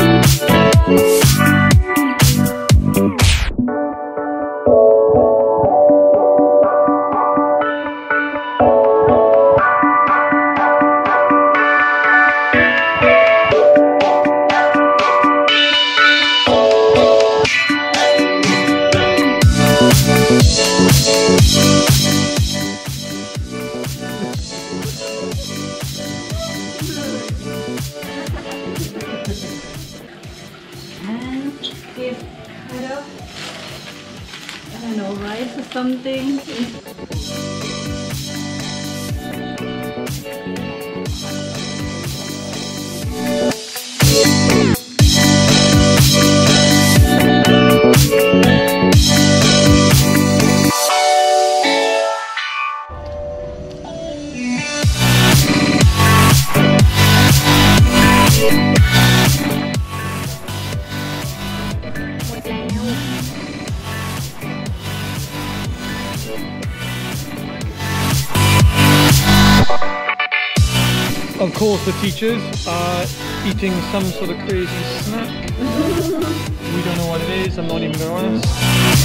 and give I don't know rice or something Of course, the teachers are eating some sort of crazy snack. we don't know what it is, I'm not even going to ask.